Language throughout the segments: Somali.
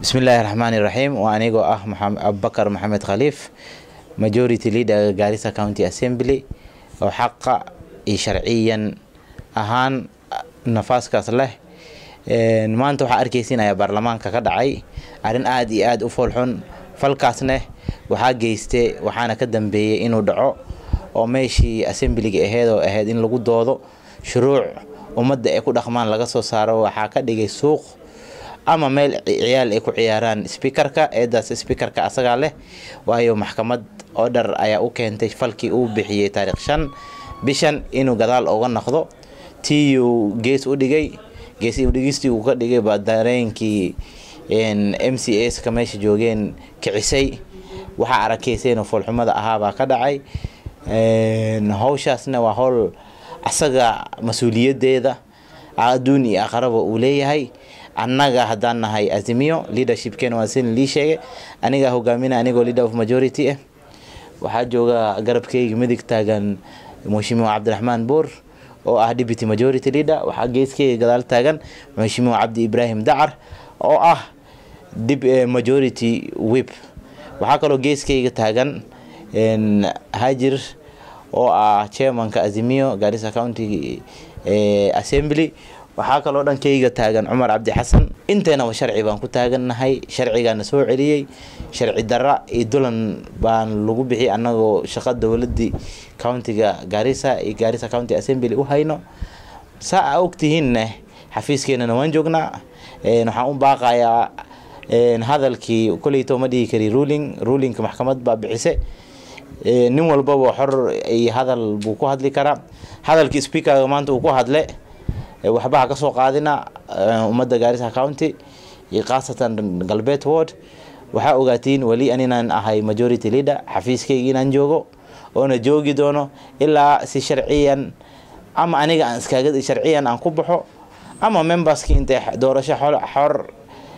bismillaahi raxmaani raxiim waa anigoo ah abubakar maxamed khaliif majority leader gaarisa county assembly. Oo xaqa iyo sharciyan ahaan nafaaskaas leh. Maanta waxaa arkeysinaya baarlamaanka ka dhacay. Arrin aada iyo aada u foolxun falkaasne waxaa geyste waxaana ka dambeeyey inuu dhaco oo meeshii assemblyga aheyd oo ahayd in lagu doodo shuruuc ummadda ay ku dhaqmaan laga soo saaro. Waxaa ka dhigay suuq ama meel ciyaal ay ku ciyaaraan speakerka eedaas speakerka asagaa leh. Waayo maxkamad order ayaa u keentay falkii uu bixiyey taariikh shan bishan inuu gadaal uga noqdo. Tiiyuu gees u dhigay gees udhigistii uu ka dhigay baa dareenkii m c s ka meesha joogeen kicisay. Waxaa arakeyseen foolxumada ahaabaa ka dhacay. Hawshaasna waa howl asaga mas'uuliyadeeda adduun iyo aqraba uu leeyahay annaga haddaan nahay azimiyo leadershipkeena waa sin lii sheegay anigaa hogaamina anigoo leader of majority ah waxaa jooga garabkeyga midig taagan mushimiwa cabdiraxmaan buur oo ah deputy majority leader. Waxaa geeskeyga gadaal taagan mushimiwa cabdi ibraahim dacar oo ah majority whip. Waxaa kaloo geeskeyga taagan hajir oo ah chairmanka azimiyo garissa county assembly waxaa kaloo dhankeyga taagan cumar cabdi xasan. Inteenaba sharci baan ku taagannahay sharcigaana soo celiyey. Sharci dara iyo dulan baan lagu bixiyay annagoo shaqo dowladii countiga garissa iyo garissa county assembly u hayno. Saa a ogtihiinne xafiiskeenana waan joognaa. Waxaan u baaqayaa hadalkii koleyto ma dhihi kari ruling. Rulingka maxkamad baa bixise. Nin walbaba xor iyo hadal buu ku hadli karaa. Hadalkii speakerga maanta uu ku hadle waxba ha ka soo qaadina ummadda gaarisa county iyo khaasatan galbeed ward. Waxaa ogaatiin weli aninaan ahay majority leader xafiiskayga inaan joogo oona joogi doono ilaa si sharciyan ama aniga aan iskaaga sharciyan aan ku baxo ama memberski intay doorasho xor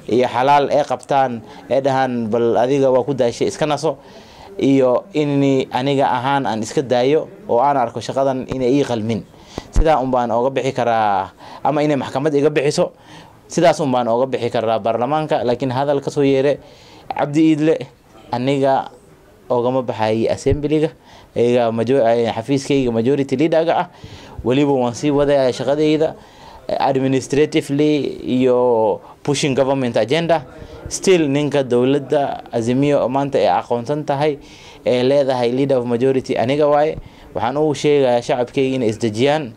iyo xalaal ee qabtaan ee dhahaan bal adiga waa ku daashay iska naso iyo in aniga ahaan aan iska daayo oo aan arko shaqadan inay ii qalmin sidaa un baan ooga bixi karaa ama inay maxkamad iga bixiso sidaas un baan ooga bixi karaa baarlamaanka laakiin hadal ka soo yeere cabdi iidle aniga ogama baxayay assemblyga xafiiskayga majority leaderga ah. Weliba waan sii wadaya shaqadayda administratively iyo pushing government agenda. Still ninka dowladda azimiyo maanta ay aqoonsan tahay ee leedahay leader of majority aniga waaye waxaan ugu sheegayaa shacabkeyga inay isdejiyaan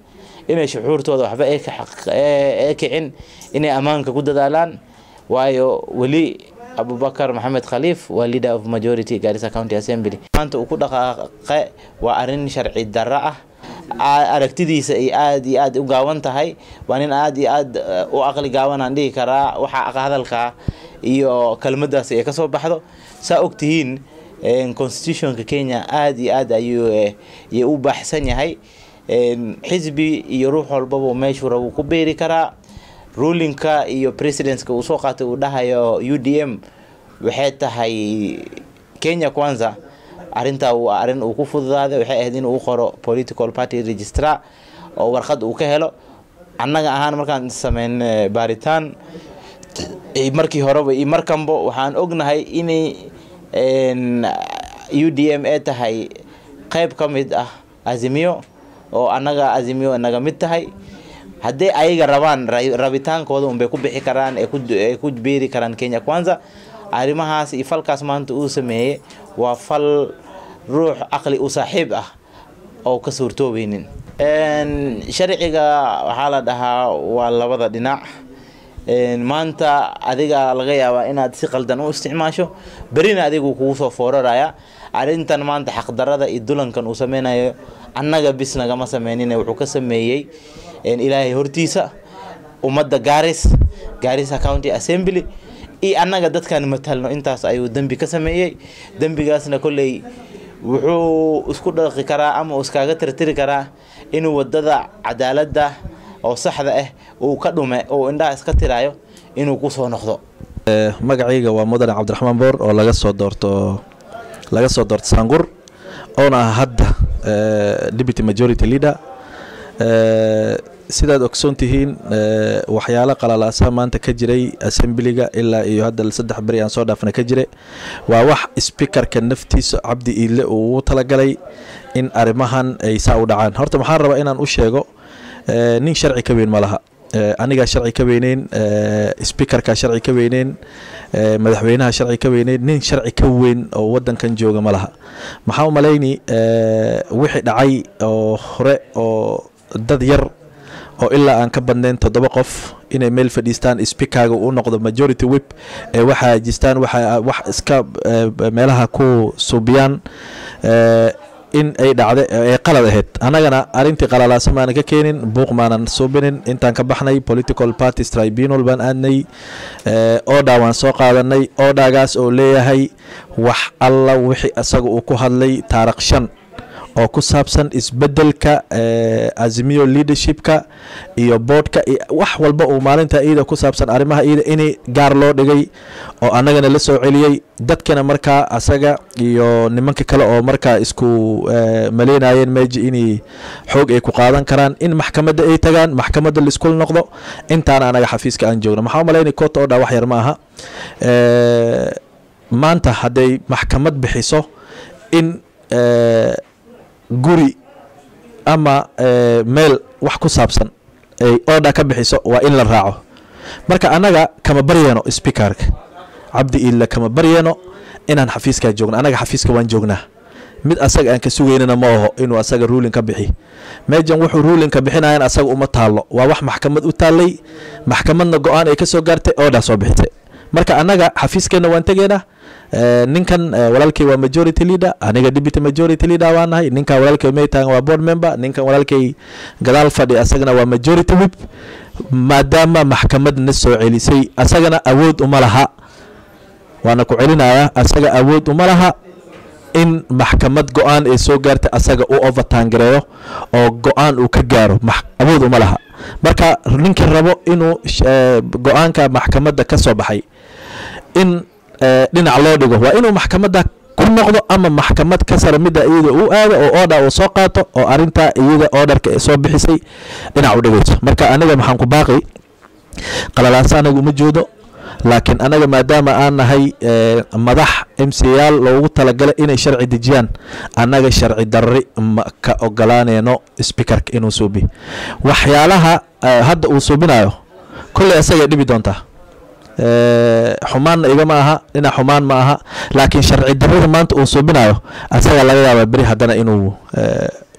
inay shucuurtooda waxba ee kicin inay ammaanka ku dadaalaan. Waayo weli abubakar maxamed khaliif waa leader of majority garissa county assembly. Maanta uu ku dhaqaaqe waa arrin sharci darro ah. Aragtidiisa ay aada iyo aada u gaawan tahay. Waa nin aada iyo aada u aqli gaawanaan dhihi karaa waxa hadalka iyo kelmadaas ay ka soo baxdo. Saa ogtihiin constitutionka kenya aada iyo aada ayuu u baaxsan yahay xisbi iyo ruux walbaba meeshuu raba ku beeri karaa. Rulingka iyo presidentka uu soo qaatay uu dhahayo u d m waxay tahay kenya kwanza. Arrintaa waa arrin uu ku fududaaday waxay ahayd inuu qoro political party registrar oo warqad uu ka helo. Annaga ahaan markaan sameyn baaritaan markii horeba iyo markanbo waxaan ognahay inay u d m ee tahay qeyb ka mid ah azimiyo oo annaga azimiyo naga mid tahay. Haddii ayaga rabaan rabitaankooda unbay ku bixi karaan ay ku beeri karaan kenya. Kwanza arrimahaas iyo falkaas maanta uu sameeyey waa fal ruux aqli u saaxiib ah oo ka suurtoobeynin. Sharciga waxaa la dhahaa waa labada dhinac. Maanta adiga laga yaabaa inaad si qaldan u isticmaasho berina adigu kugu soo fooraraya arrintan maanta xaqdarada iyo dulankan uu sameynayo annaga bis nagama sameynin wuxuu ka sameeyey ilaahay hortiisa ummadda gaaris gaarisa county assembly iyo annaga dadkan matalno intaas ayuu dembi ka sameeyey. Dembigaasna kolley wuxuu isku dhaqi karaa ama iskaaga tirtiri karaa inuu waddada cadaaladda oo saxda ah uu ka dhume uu indhaha iska tirayo inuu ku soo noqdo. Magacayga waa mudane cabdiraxmaan boor oo laga soo doorto laga soo doorto saanqur oona ah hadda deputy majority leader sidaad ogsoon tihiin waxyaalo qalalaasa maanta ka jiray assembliga ilaa iyo hadda saddex beri aan soo dhaafna ka jire waa wax speakerka naftiisa cabdi iidle uu talagalay in arrimahan ay saa u dhacaan. Horta waxaan rabaa inaan u sheego nin sharci ka weyn ma laha anigaa sharci ka weyneyn speakerka sharci ka weyneyn madaxweynaha sharci ka weyneyn nin sharci ka weyn oo wadankan jooga ma laha. Maxaa u malayni wixii dhacay oo hore oo dad yar oo ilaa aan ka badnayn toddoba qof inay meel fadhiistaan speakerga uu noqdo majority whip ee waxaa jistaan waxa wax iska meelaha ku suubiyaan in ay dhacda ay qalad ahayd. Annagana arrintii qalalaasa maanan ka keenin buuq maanan suubinin intaan ka baxnay political parties tribunal baan aadnay oodha waan soo qaadanay. Oodhagaas oo leeyahay wax alla wixii isaga uu ku hadlay taarikh shan oo ku saabsan isbeddelka azimiyo leadershipka iyo iyo wax walba uu maalinta iida ku saabsan arrimaha iida inay gaar loo dhigay oo annagana la soo celiyey dadkana markaa asaga iyo nimanka kale oo markaa isku maleynayeen meeji inay xoog ay ku qaadan karaan in maxkamadda ay tagaan maxkamadda laiskula noqdo. Intaana anaga xafiiska aan joogno. Maxaa u malaynay koota oo dha wax yar ma aha. Maanta hadday maxkamad bixiso in guri ama meel wax ku saabsan ay oodha ka bixiso waa in la raaco. Marka annaga kama baryeeno speakerka. Cabdi iidle kama baryeeno inaan xafiiskaa joogno. Annaga xafiiska waan joognaa. Mid asaga aan ka sugaynana ma aho inuu asaga ruulin ka bixi. Meejan wuxuu ruulinka bixinayan asaga uma taallo. Waa wax maxkamad u taallay. Maxkamadna go'aan ay ka soo gaartay oodhaa soo bixisay marka annaga xafiiskeenna waan tegeynaa ninkan walaalkay waa majority leader aniga deputy majority leader waa nahay ninkan walaalkay maytan waa board member ninkan walaalkay gadaal fadhi asagana waa majority whip maadaama maxkamad na soo celisay asagana awood uma laha. Waana ku celinaya asaga awood uma laha in maxkamad go'aan ay soo gaartay asaga u overtangareeyo oo go'aan uu ka gaaro awood uma laha. Marka ninkii rabo inuu go'aanka maxkamadda ka soo baxay in dhinac loo dhigo. Waa inuu maxkamadda ku noqdo ama maxkamad ka sare midda iyada uu aado oo oodha uu soo qaato oo arintaa iyada oodharka ee soo bixisay dhinac u dhigayso. Marka aniga maxaan ku baaqi qalalaasa anaga uma joodo laakiin anaga maadaama aan nahay madax m c yaal loogu talagalay inay sharci dejiyaan annaga sharci darri ma ka ogolaaneyno speakerka inuu suubi. Waxyaalaha hadda uu suubinayo kolley asagay dhibi doontaa xumaanna igama aha dhinac xumaan ma aha laakiin sharci darrada maanta uu suubinayo asaga laga yaaba beri haddana inuu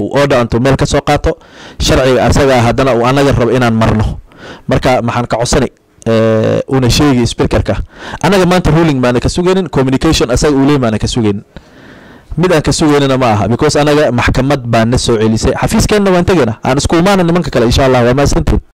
uu oodha intuu meel ka qaato. Sharciga asaga haddana uu annaga rabo inaan marno. Marka maxaan ka codsani una sheegi speakerka. Annaga maanta ruling maana ka sugaynin communication asaga uu leey maana ka sugaynin mid aan ka sugaynina ma aha because anaga maxkamad baa na soo celisay. Xafiiskeenna waan tegayna aan isku nimanka kale insha allah waa mahadsantiin